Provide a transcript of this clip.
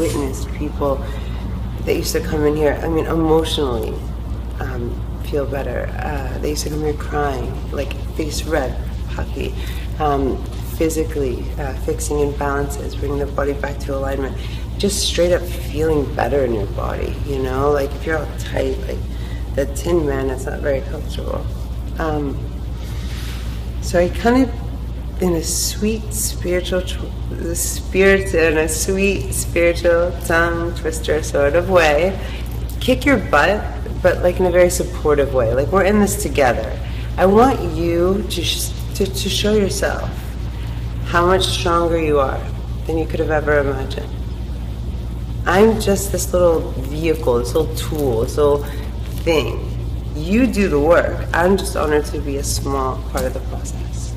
witnessed people that used to come in here. I mean, emotionally um, feel better. Uh, they used to come here crying, like face red, puffy. Um, physically uh, fixing imbalances, bringing the body back to alignment, just straight up feeling better in your body. You know, like if you're all tight, like the Tin Man, that's not very comfortable. Um, so I kind of, in a sweet spiritual, the spirit in a sweet spiritual tongue twister sort of way, kick your butt, but like in a very supportive way. Like we're in this together. I want you to, sh- to, to show yourself how much stronger you are than you could have ever imagined. I'm just this little vehicle, this little tool, this little thing. You do the work. I'm just honored to be a small part of the process.